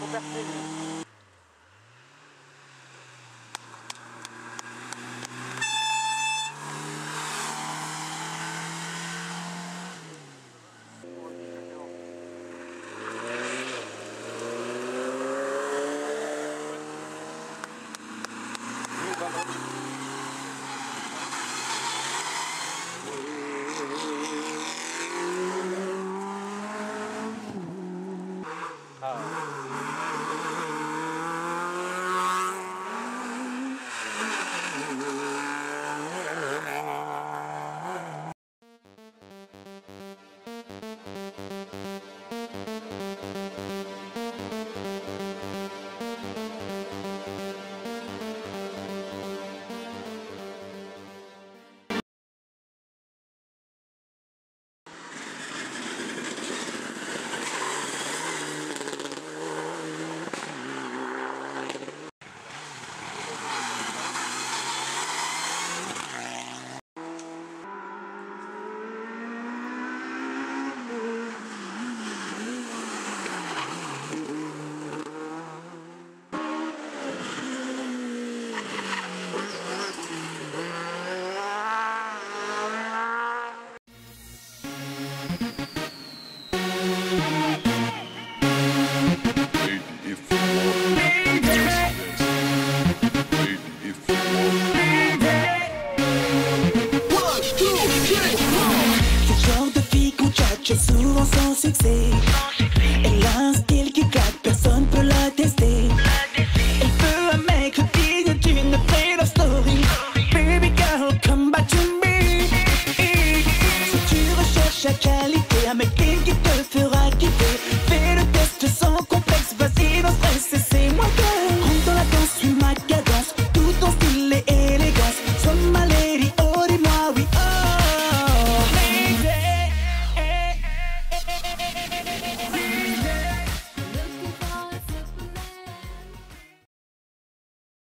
faut percer. sexy. Elle a un.